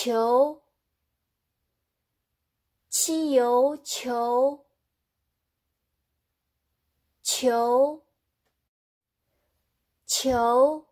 球，漆油球，球，球。